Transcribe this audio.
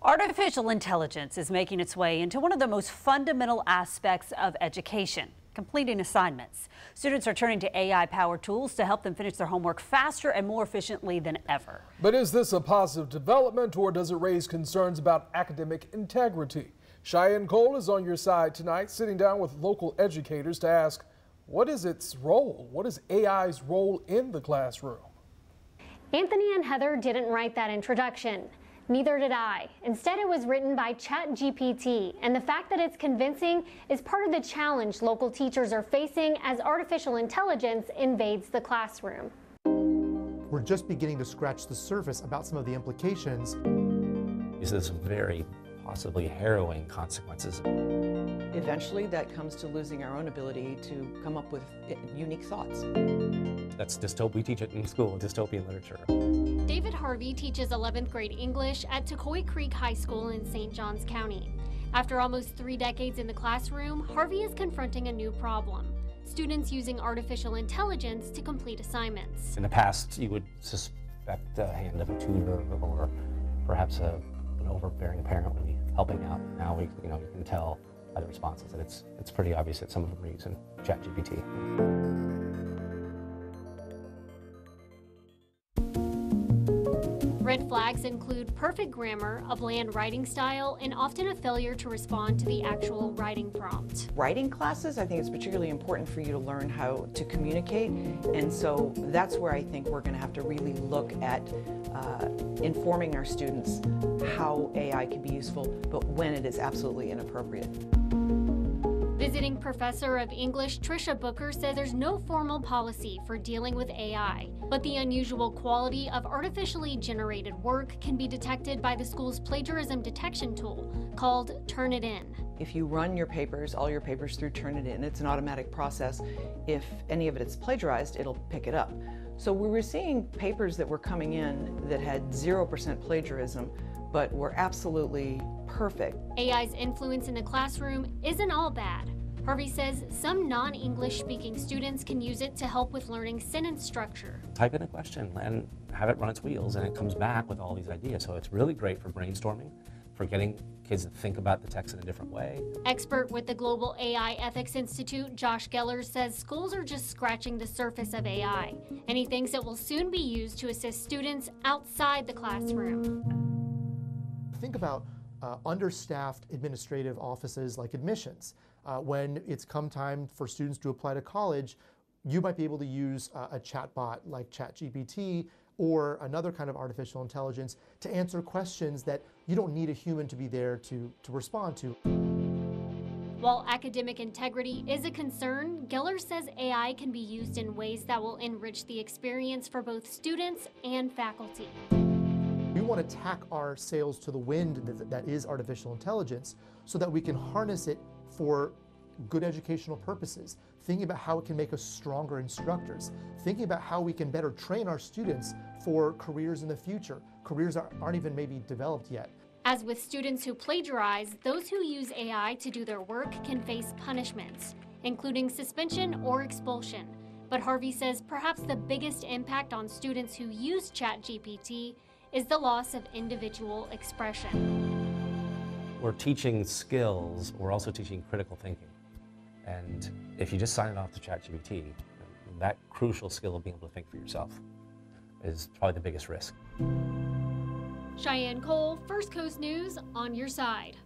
Artificial intelligence is making its way into one of the most fundamental aspects of education completing assignments. Students are turning to AI powered tools to help them finish their homework faster and more efficiently than ever. But is this a positive development or does it raise concerns about academic integrity? Cheyenne Cole is on your side tonight, sitting down with local educators to ask what is its role? What is AI's role in the classroom? Anthony and Heather didn't write that introduction. Neither did I. Instead, it was written by ChatGPT, and the fact that it's convincing is part of the challenge local teachers are facing as artificial intelligence invades the classroom. We're just beginning to scratch the surface about some of the implications. This is very possibly harrowing consequences. Eventually, that comes to losing our own ability to come up with unique thoughts. That's dystopian. We teach it in school, dystopian literature. David Harvey teaches 11th grade English at Tocoi Creek High School in St. Johns County. After almost three decades in the classroom, Harvey is confronting a new problem students using artificial intelligence to complete assignments. In the past, you would suspect the hand of a tutor or perhaps a, an overbearing parent would be helping out. Now we, you know, you can tell by the responses that it's it's pretty obvious that some of them are using ChatGPT. Red flags include perfect grammar, a bland writing style, and often a failure to respond to the actual writing prompt. Writing classes, I think it's particularly important for you to learn how to communicate, and so that's where I think we're going to have to really look at uh, informing our students how AI can be useful, but when it is absolutely inappropriate. Visiting professor of English Trisha Booker says there's no formal policy for dealing with AI, but the unusual quality of artificially generated work can be detected by the school's plagiarism detection tool called Turnitin. If you run your papers, all your papers through Turnitin, it's an automatic process. If any of it is plagiarized, it'll pick it up. So we were seeing papers that were coming in that had 0% plagiarism, but were absolutely perfect. AI's influence in the classroom isn't all bad. Harvey says some non English speaking students can use it to help with learning sentence structure. Type in a question and have it run its wheels, and it comes back with all these ideas. So it's really great for brainstorming, for getting kids to think about the text in a different way. Expert with the Global AI Ethics Institute, Josh Geller, says schools are just scratching the surface of AI, and he thinks it will soon be used to assist students outside the classroom. Think about uh, understaffed administrative offices like admissions. Uh, when it's come time for students to apply to college, you might be able to use uh, a chatbot like ChatGPT or another kind of artificial intelligence to answer questions that you don't need a human to be there to, to respond to. While academic integrity is a concern, Geller says AI can be used in ways that will enrich the experience for both students and faculty. We want to tack our sails to the wind that, is artificial intelligence so that we can harness it for good educational purposes, thinking about how it can make us stronger instructors, thinking about how we can better train our students for careers in the future, careers that aren't even maybe developed yet. As with students who plagiarize, those who use AI to do their work can face punishments, including suspension or expulsion. But Harvey says perhaps the biggest impact on students who use ChatGPT is the loss of individual expression. We're teaching skills, we're also teaching critical thinking. And if you just sign it off to ChatGPT, that crucial skill of being able to think for yourself is probably the biggest risk. Cheyenne Cole, First Coast News, on your side.